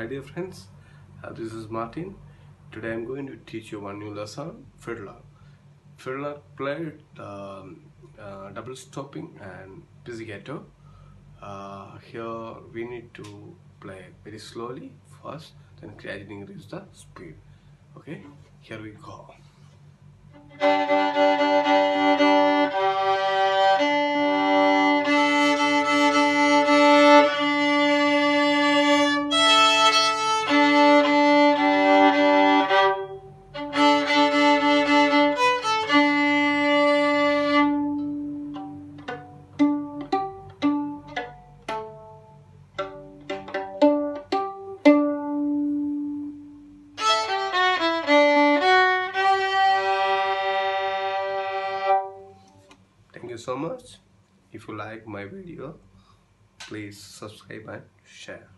Hi dear friends, uh, this is Martin. Today I'm going to teach you one new lesson, fiddler. Fiddler played um, uh, double stopping and pizzicato. Uh, here we need to play very slowly first, then gradually increase the speed. Okay, here we go. Thank you so much. If you like my video, please subscribe and share.